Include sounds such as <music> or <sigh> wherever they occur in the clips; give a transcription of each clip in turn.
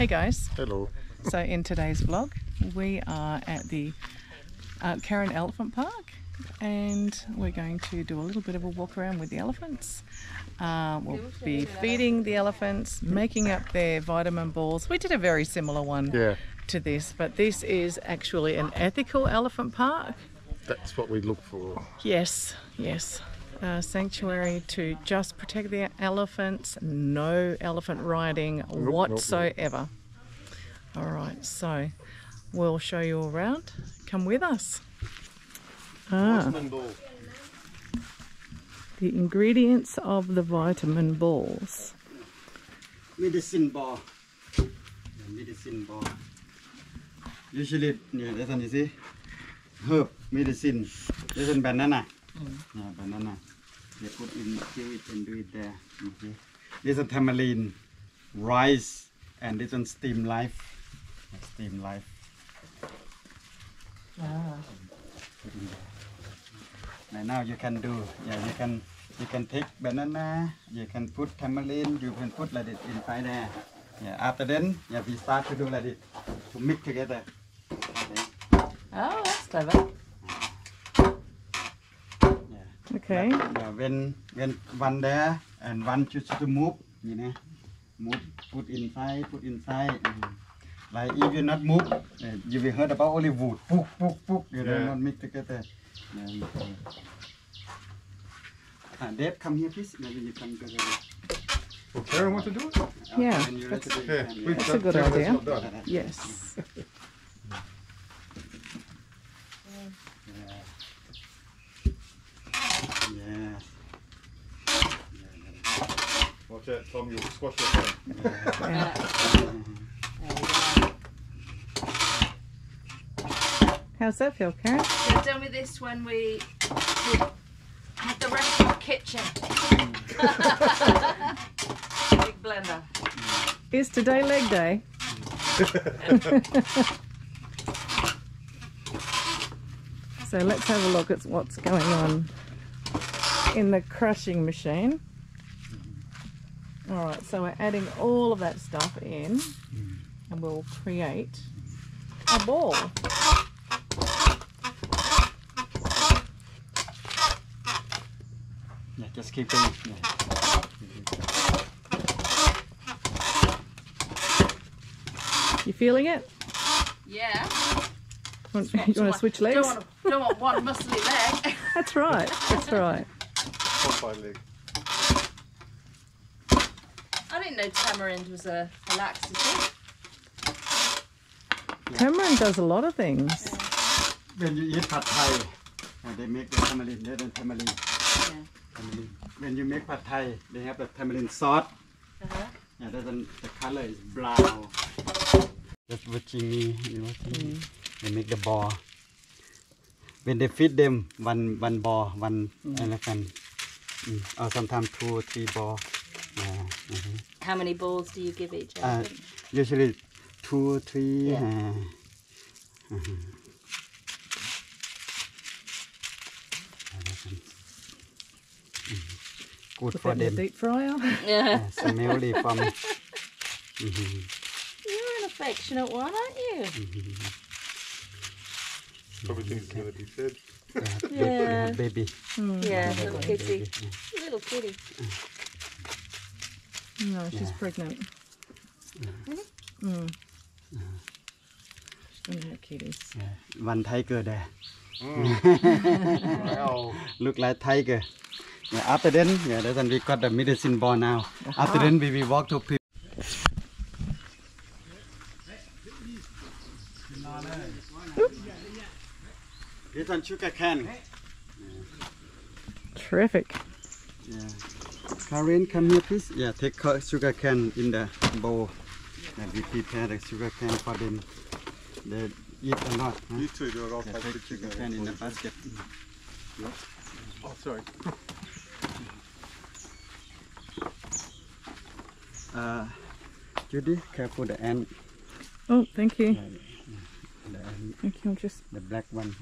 Hey guys. Hello. So in today's vlog, we are at the uh, Karen Elephant Park and we're going to do a little bit of a walk around with the elephants. Uh, we'll be feeding the elephants, making up their vitamin balls. We did a very similar one Yeah, to this, but this is actually an ethical elephant park. that's what we look for. Yes, yes. Uh, sanctuary to just protect the elephants, no elephant riding whatsoever. All right, so we'll show you around. Come with us. Ah, the ingredients of the vitamin balls. medicine ball. Yeah, medicine ball. Usually, yeah, this one you see, herb medicine. This one banana. Mm. Yeah, banana. They put in, give it and do it there. Okay. This one tamarind, rice, and this one steam life. Steam life. Ah. There. And now you can do, yeah, you can you can take banana, you can put tamarind, you can put like it inside there. Yeah, after then, yeah, we start to do like it to mix together. Okay. Oh, that's clever. Yeah. Okay. Yeah, when when one there and one choose to move, you know, move, put inside, put inside. Like if you not move, uh, you will heard about only wood, pook, pook, pook. You know, Yeah. not mix together. Yeah, okay. Uh, Dave, come here, please. Maybe you can go there. Well, Karen want to do it? Yeah, When you're ready, you Okay, can, yeah. That's a good idea. <laughs> Yes. Yeah. Watch out, Tom, you'll squash your head. How's that feel, Karen? We're done with this when we, we had the restaurant kitchen. <laughs> Big blender. Is today leg day? <laughs> so let's have a look at what's going on in the crushing machine. All right, so we're adding all of that stuff in and we'll create a ball. Yeah, just keep going. Yeah. You feeling it? Yeah. You want, you want to switch legs? Don't want, don't want one muscly leg. That's right, that's right. Top my leg. I didn't know tamarind was a, a laxative. Tamarind does a lot of things. When you eat pad thai, uh, they make the tamarind, they don't tamarind. Yeah. tamarind. When you make pad thai, they have the tamarind sauce. Uh-huh. Yeah, that one, the color is brown. Just watching me, you watching me. They make the ball. When they feed them, one one ball, one elephant, mm. or sometimes two or three ball. Yeah. mhm. How many balls do you give each Uh, usually two or three. Yeah. Uh, mhm. Elephant. Mhm. Good Put for that the them. deep fryer. <laughs> yeah. Yeah, smelly from. Mhm. You're an affectionate one, aren't you? Probably thinks it's going to be fed. Yeah, <laughs> Yeah. baby. Yeah, baby, little baby, kitty. yeah. Little kitty. No, she's Yeah. pregnant. Mm. She's gonna have kitties. Yeah. One tiger there. Wow. <laughs> Look like tiger. Yeah, after then, yeah, then we got the medicine ball now. After then, we will walk to. Pre- this one sugar cane. Terrific. Yeah. Karen, come here, please. Yeah, take sugar cane in the bowl. Yeah, we prepare the sugar cane for them. They eat a lot. Huh? You two do it, I'll Yeah, take take the sugar cane in the basket. Oh, sorry. <laughs> Uh, Judy, careful the ant. Oh, thank you. Yeah, The, ant, Thank you. I'll just the black one.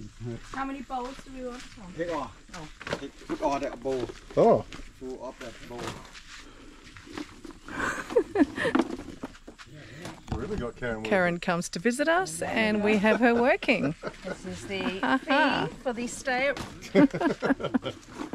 How many bowls do we want? Tom? Take all. Take, all that bowl. Oh, Full of that bowl. really? got Karen. Karen comes to visit us and we have her working. This is the fee for the stay. <laughs>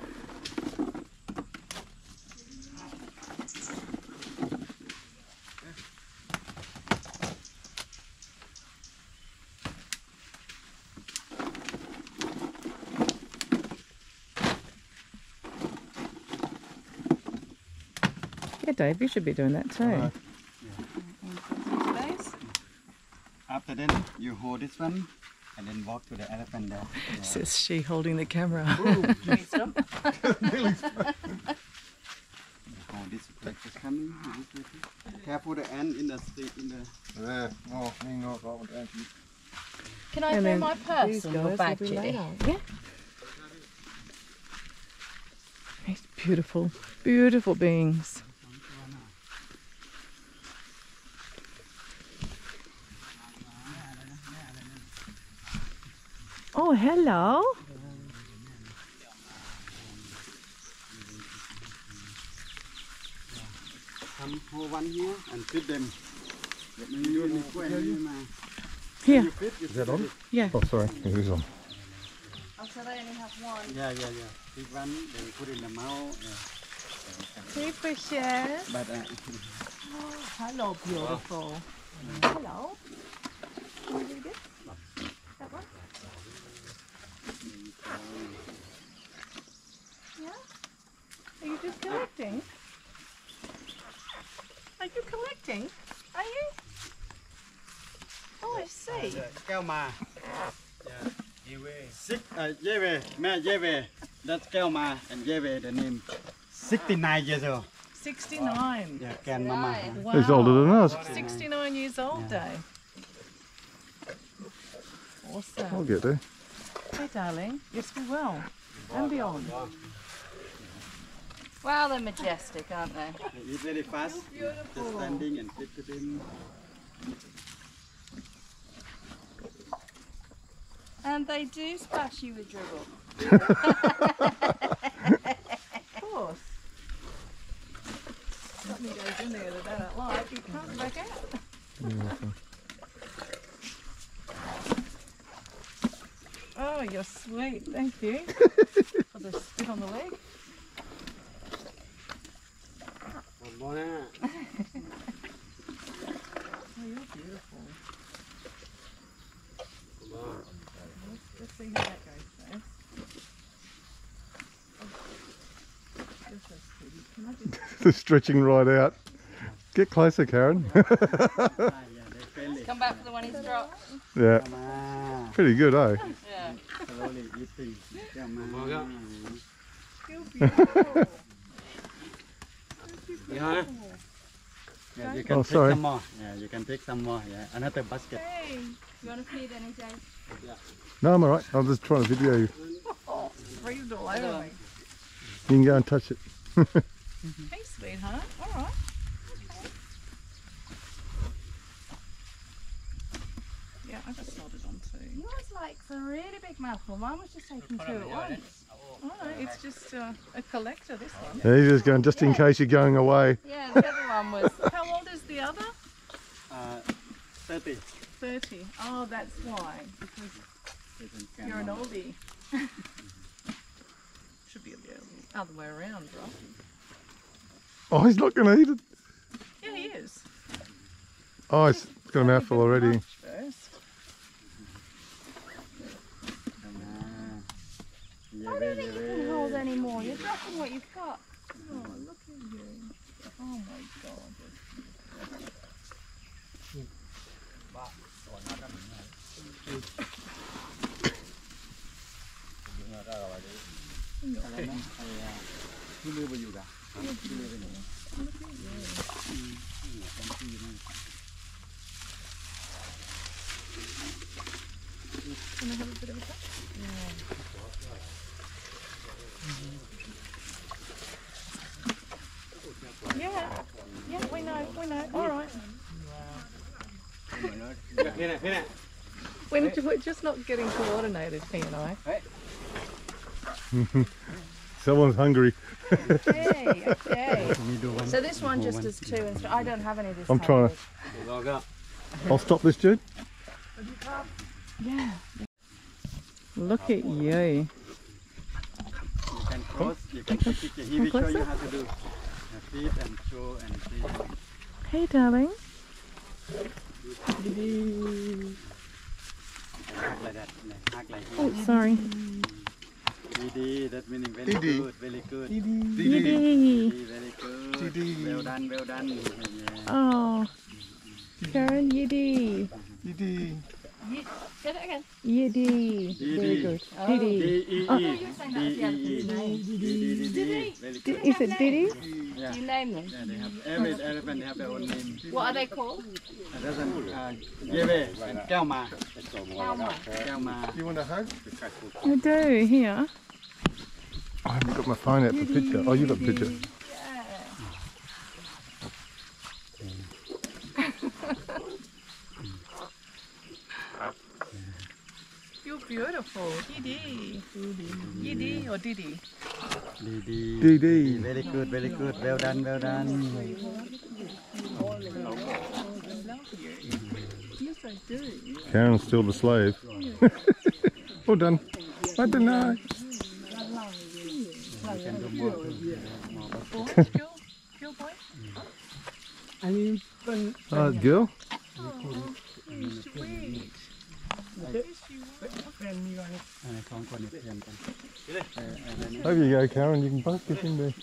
Dave, you should be doing that too. Alright. After then, you hold this one and then walk to the elephant there. Yeah. Says she holding the camera. <laughs> <laughs> Hold this like this coming. Careful the ant in the stick in the. Yeah. Oh, hang on. That one, thank you. Can I And throw my purse on your bag, Judy? Yeah. These beautiful, beautiful beings. Oh, hello. Come hold one here and feed them. Let me use the koi here, You feed, that on? it. Yeah. Oh, sorry. It is on. Oh, so they only have one. Yeah, yeah, yeah. Big one, then put in the mouth. Yeah. Hey, precious. But uh, <laughs> Hello, beautiful. Hello. Can you do this? That one? Yeah? Are you just collecting? Are you collecting? Are you? I see. keo ma. Yeah. Yeve, uh, me Yeve. That's keo ma and Yeve the name. 69 years old. 69. Yeah, can mama. Wow. He's older than us. 69 years old, Dave. I'll Awesome. get there. Hey, darling. Yes, we will. And beyond. Wow, they're majestic, aren't they? They eat very fast. Just standing and feed to them. And they do splash you with dribble. <laughs> Of course. Something goes in there that they don't like, you can't back out. Oh, you're sweet. Thank you. <laughs> For the spit on the leg. Oh, you're beautiful. Let's, let's see how that goes first. Oh, you're so sweet. Can I just <laughs> They're stretching right out. Get closer, Karen. <laughs> Yeah. Come back for the one he's dropped. yeah. Pretty good, eh? Yeah. Slowly eating. Keo ma. feel beautiful. Yeah, you can Oh, take sorry. some more. Yeah, you can take some more. Yeah, another basket. hey. You want to feed any, Dave? No, I'm alright. I'm just trying to video you. <laughs> Oh, breathed all over me. You can go and touch it. Hey, sweetheart. All right. Okay. Yeah, I just nodded on too. Yours like a really big mouthful. Mine was just taking two at once. Oh, it's just uh, a collector, this one. Yeah, he's just going, just in case you're going away. Yeah, the other one was. <laughs> How old is the other? Uh, 30. 30. Oh, that's why. Because You can you're an oldie. <laughs> Should be the other way around, right? Oh, he's not going to eat it. Yeah, he is. Oh, he's got a mouthful already. Lunch. I don't think you can hold any more. You're dropping what you've got. Oh, look at you. Oh my god. Can I have a bit of a touch? Yeah. Yeah, we know, we know. All right. We're, we're just not getting coordinated, he and I. <laughs> Someone's hungry. Okay, okay. Can you do one? So this one just one. does two and three. I don't have any of this. I'm trying to- type. I'll stop this, Jude. Yeah. Look at you. You can close, you can take picture. He will show you how to do. Feed and show and see. Hey, darling. Hug like that. yeah, Hug like Oh, sorry. Didi, that meaning very Didi. good, very good. Yiddy. Didi, very good. Didi. Well done, well done. Yeah. Oh, Karen, yiddy. Didi. Say that again. Yiddy. Very Didi. good. Oh. Diddy. Oh, you were saying that was the other D-E-E. name. Didi, Didi. Very good. Is it Diddy? Yeah. Do you name them? Yeah, they have every elephant they have their own name. What are they called? That's an uh, Yeve and Kelma. Palma. Kelma. You want a hug? I do, here. I haven't got my phone out for picture. Oh, you got the picture. beautiful. Didi. Didi or Didi? Didi. Didi. Very good, very good. Well done, well done. Karen's still the slave. <laughs> well done. I deny. Girl? Girl? I mean, uh, girl? อันนี้สองคนเนี่ยเพียงกันเอออะไรนะ Over you go, Karen. You can both get in there.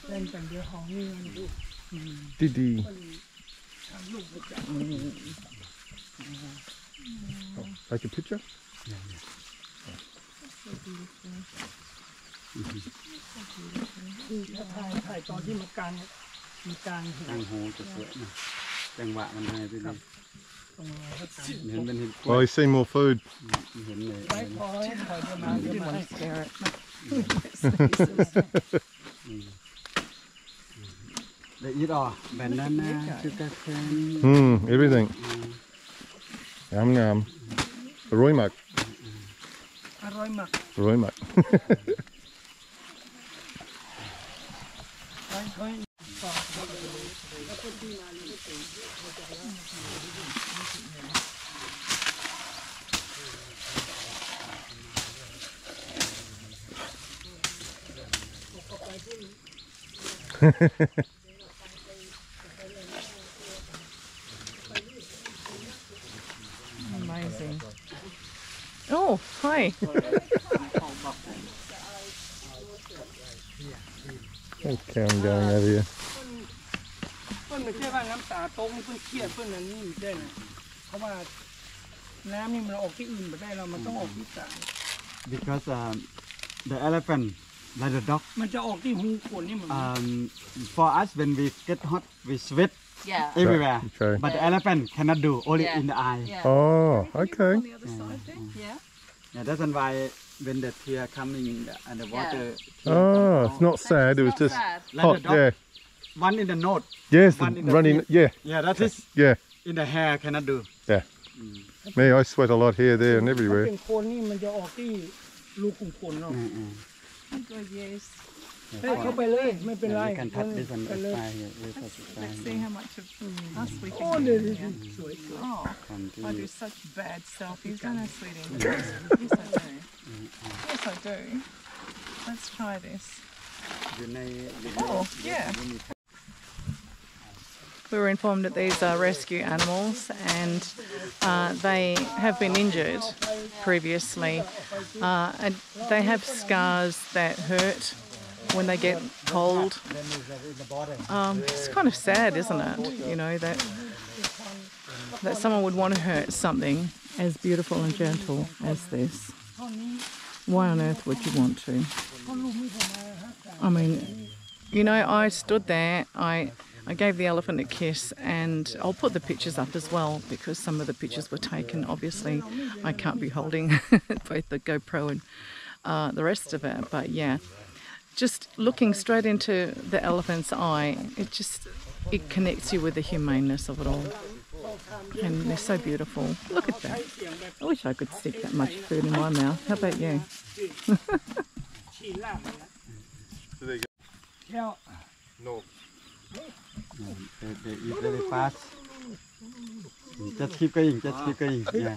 แฟนกันเดียวของมีก่อน Didi. Take a picture? ถ่ายถ่ายตอนที่มันกลางมันกลางเห็น ตั้งหูจะสวยนะจังหวะมันให้ไปดี ตรงนี้ก็ตาม เห็นเป็นเห็นกล้ Oh, วย you see more food. เห็นเลย ไว้พอให้ถอยเดี๋ยวมา I เดี๋ยว didn't มา want to scare it. เดี๋ยวอีทออกแบนนั้นนะชุดกระเคน Hmm, everything. Yum yum. Roy muck. อร่อยมาก Roy muck. ไว้ <laughs> Amazing. Oh, hi. Where's Karen going over here? เพื่อนไม่ใช่ว่าน้ำตาโต๊ะเพื่อนเครียดเพื่อนนั้นนี่ไม่ได้นะเพราะว่าน้ำนี่มันออกที่อื่นไม่ได้เรามันต้องออกที่ตา because um, the elephant like the dog มันจะออกที่หูขนนี่เหมือน um, for us when we get hot we sweat Yeah. everywhere Okay. but the elephant cannot do only Yeah. in the eye Yeah. Oh, okay. the other side there. Yeah. yeah that's why when the tear coming and the water Oh, it's not sad. It was Not just sad. Like hot. the dog. Yeah. one in the nose Yes, One the in the running. teeth. Yeah, yeah that is yeah. in the hair cannot do Me, I sweat a lot here, there, and ถ้า everywhere. เป็นโคนนี่มันจะออกที่รูขุมขนเนาะ Mm-mm. Yes. Hey, go by leg, my yeah, leg. Can cut this and expire. Let's, let's see how much of mm. we can oh, get. No, here. Oh, I do such bad selfies, don't I, sweetie? yes, I do. Yes, I do. Let's try this. Oh, yeah. We were informed that these are rescue animals and uh, they have been injured previously. Uh, and they have scars that hurt when they get cold. Um, it's kind of sad, isn't it? You know, that, that someone would want to hurt something as beautiful and gentle as this. Why on earth would you want to? I mean, you know, I stood there, I I gave the elephant a kiss, and I'll put the pictures up as well because some of the pictures were taken. Obviously, I can't be holding <laughs> both the GoPro and uh, the rest of it, but yeah, just looking straight into the elephant's eye, it just it connects you with the humaneness of it all. And they're so beautiful. Look at that. I wish I could stick that much food in my mouth. How about you? <laughs> No. they, they eat very fast just keep going just keep going yeah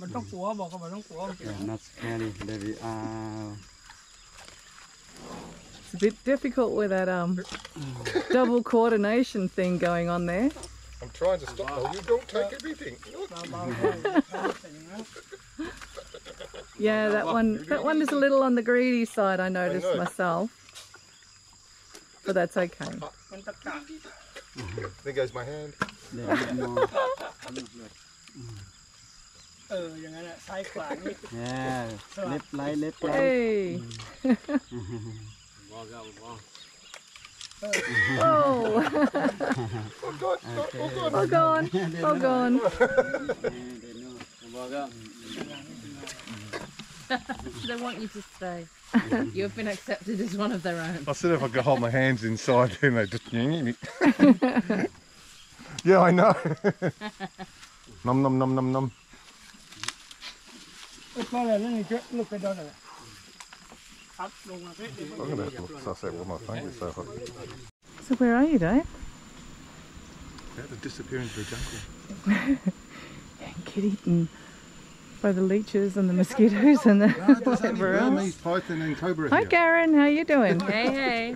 มันต้องกลัวบอกเขามันต้องกลัวมันเป็น yeah not scary there we are It's a bit difficult with that um double coordination thing going on there. I'm trying to stop. Oh, you don't take everything. เบาๆแต่อย่างนั้น Yeah, that one that one is a little on the greedy side, I noticed know. myself. But that's okay. มันตะกะ There goes my hand. <laughs> there a bit more เอออย่างนั้นแหละซ้ายขวานี่ yeah left right left right Hey. <laughs> oh, <laughs> Oh God! Oh God! all gone, all gone. They <laughs> they want you to stay. <laughs> you have been accepted as one of their own. I said if I could hold my hands inside, then they just. <laughs> yeah, I know. nom nom nom nom nom. Look at that. I'm gonna have to look suss out with my fingers so hot. So where are you, Dave? About to disappear into the jungle. and get eaten by the leeches and the mosquitoes and the no, <laughs> whatever else. Python and cobra Hi, here. Garen. How you doing? hey, hey.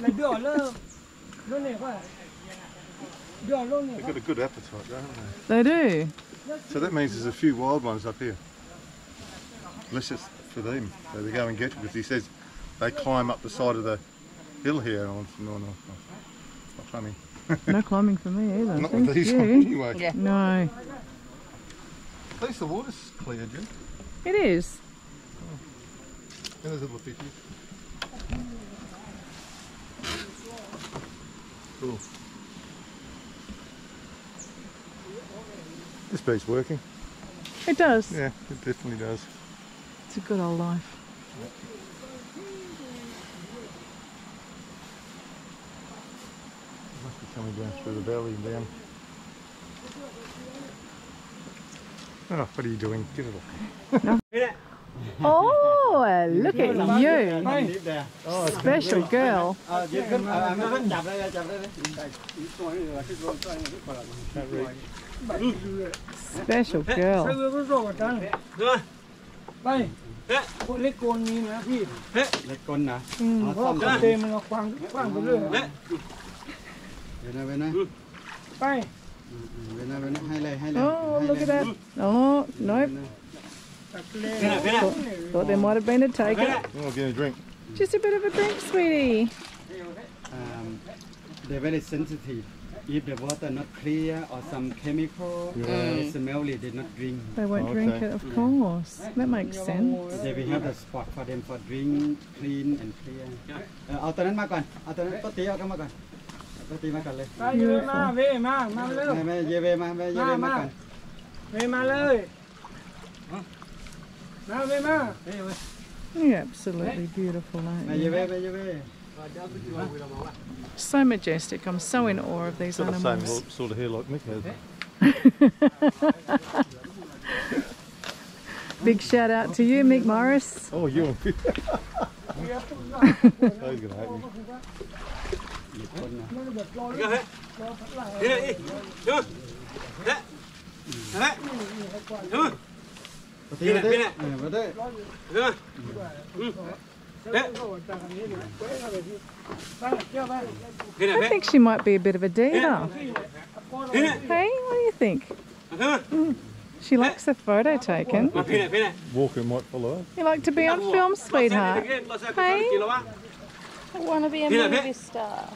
They've got a good appetite, haven't they? They do. So that means there's a few wild ones up here. Unless it's for them, so they go and get it. Because he says they climb up the side of the hill here. No, no, no. Not climbing. no climbing for me either. Not with these you. anyway. Yeah. No. At least the water's clear, Jim. it is. And there's a little fishes. Cool. This beat's working. It does. Yeah, it definitely does. It's a good old life. Must be coming down through the valley and down. Oh, what are you doing? Get it off. oh, look at you. Special girl. Special girl. Mm. Hey. รื่องโรคกันจังไปพวกเล็กโกนมีนะพี่ เล็กก้นนะ อืม เอา เพราะ ซ่อม ว่าเตมันเราคว้างคว้างไปเรื่อย เว้นนะเว้นนะ ไป เว้นนะเว้นนะให้เลยให้เลย Oh, look at that. Oh, nope. ตัดเลย Thought there might have been a taker. Oh, I'll get a drink. Just a bit of a drink, sweetie. um, they're very sensitive if the water not clear or some chemical uh, smelly they not drink They won't Okay. drink it, of course. That makes sense. they will have the spot for them for drink clean and clear เออเอาตัวนั้นมาก่อนเอาตัวนั้นตัวตีเอากันมาก่อน ตัวตีมาก่อนเลย ไปเยอะมาเวมามาเร็ว แม่แม่เยเวมาแม่เยเวมาก่อน เวมาเลยมาเวมา You're absolutely beautiful, แม่ aren't เย you? เวแม่เยเว So majestic. I'm so in awe of these Got the same animals. lo- sort of hair like Mick has. <laughs> Big shout out to you, Mick Morris. Oh, you and Mick. <laughs> oh, <laughs> he's gonna hate me. I think she might be a bit of a diva. Hey, what do you think? Mm. She likes a photo taken. Walker might follow us. You like to be on film, sweetheart? Hey, I want to be a movie star.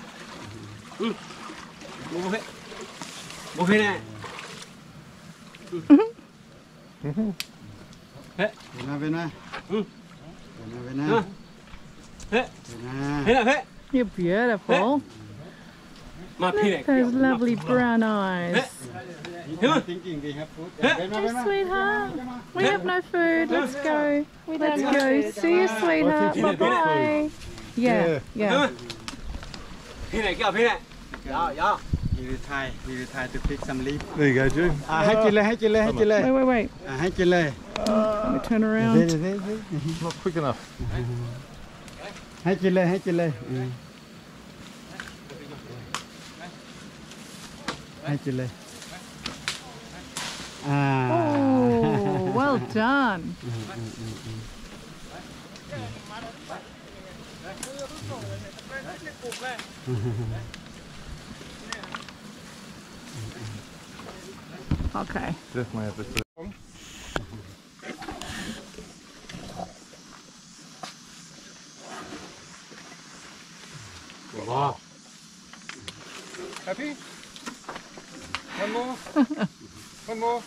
You're beautiful. Those lovely brown eyes. Hey, sweetheart, we have no food. Let's go. We Let's go. See you, sweetheart. Bye bye. Yeah, yeah. Here, go, here. Yeah, yeah. He will try. He to pick some leaf. There you go, Drew. Ah, hey, hekile, hey, hekile. Wait, wait, wait. Ah, hey, hekile. Uh, Let me turn around. Is it, is it, is it? Not quick enough. Hey, hekile. Hekile. Ah. Oh, well done. <laughs> Okay. Definitely have to Voila. Happy? One more? <laughs> One more?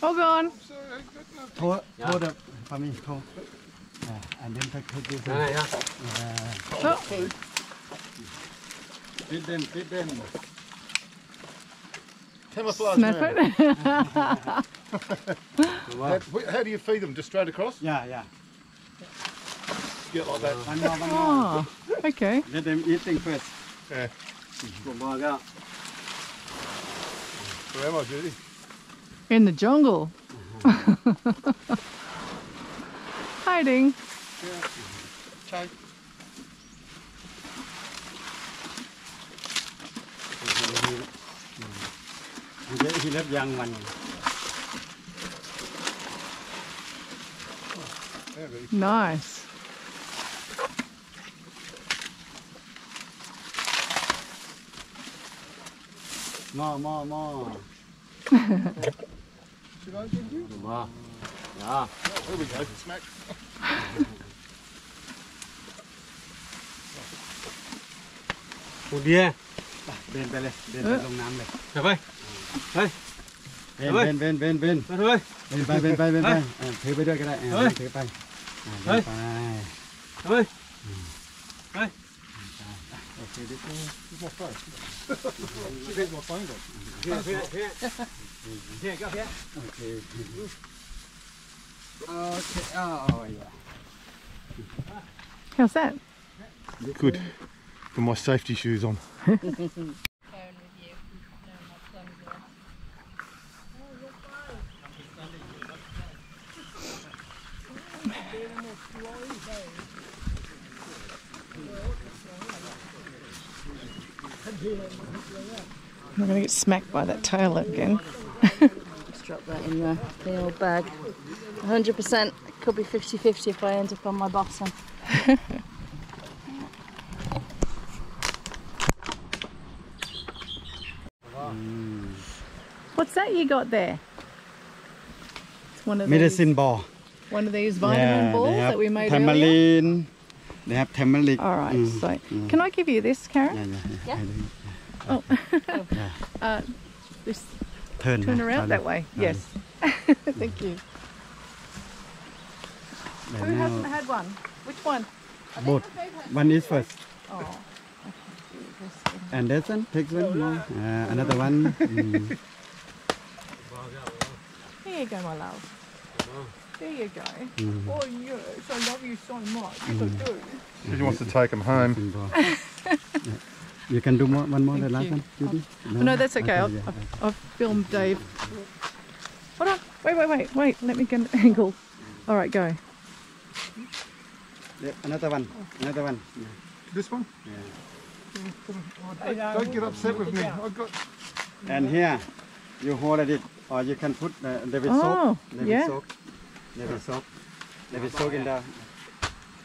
Hold on. Pull it, pull it up for me, pull. Uh, and then take this one. Ah, yeah. Uh, oh. Feed them, feed them. Him up last night. how, do you feed them? Just straight across? Yeah, yeah. Get like that. Oh, okay. Let them eat things first. Yeah. Where am I, Judy? In the jungle. <laughs> Hiding. Yeah. Choke. dễ thì lớp giang mình. Nice. More more more should dạ. dạ. I give you more yeah here we go smack một đĩa bên đây lên bên đây. Nám này được vậy เบนไปลงน้ำเลย ไปไป เบนเบนเบนเบนเบน ไปเลย เบนไปเบนไปเบนไปเออถือไปด้วยก็ได้เออ เฮ้ย ถือไปอ่า เฮ้ย เบนไป ไป โอเคดิ Where's my phone? Where's my phone gone? เพี้ยเพี้ยเพี้ยเพี้ยก็เพี้ย โอเคโอเคอ๋ออย่า How's that? Good. Put my safety shoes on. <laughs> I'm going to get smacked by that tail again. <laughs> Just drop that in the, the old bag. 100%. Could be 50 50 if I end up on my bottom. <laughs> What's that you got there? It's one of the medicine these, ball one of these vitamin Yeah, balls that we made earlier. They have turmeric. All right. Mm. So, yeah. can I give you this, Karen? Yeah, yeah. yeah. Oh. oh. <laughs> yeah. <laughs> Uh, this. Turn, turn around that way. Yes. <laughs> Thank you. But Who hasn't had one? Which one? Both. One is first. Oh. And this one, take one more. Uh, another one. Mm. Here you go, my love. There you go. Mm. Oh yes, I love you so much. Yes, I do. She wants to take them home. Yeah. you can do more one more the last you. one Judy Oh, no, that's okay. I'll, yeah. I've, I've filmed Dave. Hold on. Wait, wait, wait, wait. Let me get an <laughs> angle. All right, go. Yeah, another one another one This one? Yeah. Don't get upset with me. I've got. and here you hold it or you can put uh, they will Oh, soak they yeah. soak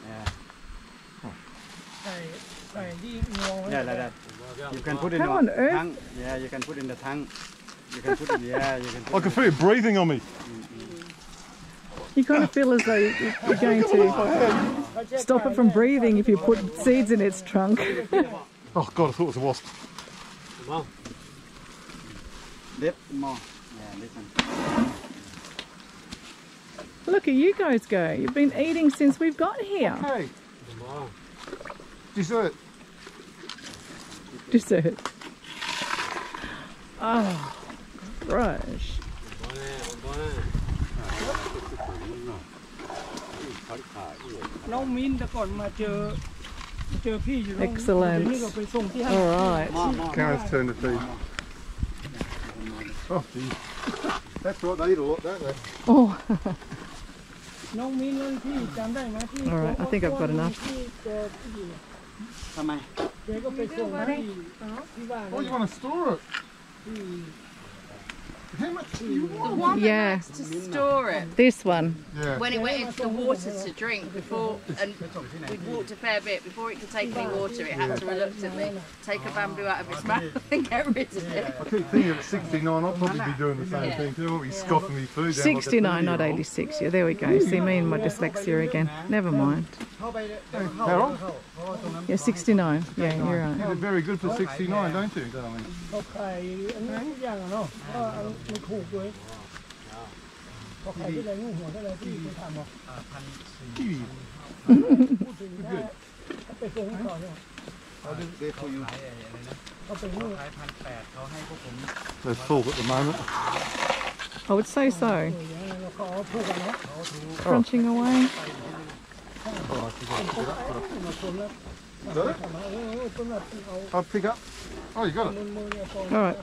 yeah. Yeah, like that. You can put in How on. Yeah, you can put in the trunk. You can put it, yeah, you can put I can feel it breathing on me. You kind of feel as though you're going to stop it from breathing if you put seeds in its trunk. <laughs> oh god, I thought it was a wasp. Yeah, listen. Look at you guys go. You've been eating since we've got here. Okay. Dessert. Dessert. Oh, gosh. Excellent. All right. Cows turn the feed. Oh, geez. That's right, they eat a lot, don't they? Oh. <laughs> น้องมิ้นนั่นที่จำได้ไหมที่ All right, I think I've got enough. ที่เจอที่ ทำไม แกก็ไปส่งที่ที่บ้าน Oh, you want to store it? How much do you want? Yeah, To store it. this one. Yeah. When it went into the water to drink before, and we'd walked a fair bit, before it could take any water, it had to reluctantly take a bamboo out of its mouth <laughs> and get rid of it. I keep thinking at 69, I'll probably be doing the same thing too. I'll be scoffing me food down like 69, not 86. Yeah, there we go. See me and my dyslexia again. Never mind. Harold, Yeah, 69. Yeah, you're right. you did very good for 69, don't you, darling? ขาขายอันนี้ทุกอย่างอะเนาะก็เอามันถูกเลยเขาขายที่ไหนงูหัวที่ไหนที่ไปทำหรอพูดถึงถ้าไปส่งต่อเนี่ย I did it there for you. เขาเป็นงู They're full at the moment. I would say so. แล้วเขาเอาพูดกันเนาะ Crunching away. มาชนแล้ว Got it? ทำมาเออต้นแบบเอา I'll pick up. Oh, you got it. มือมือเนี่ยก่อน All right.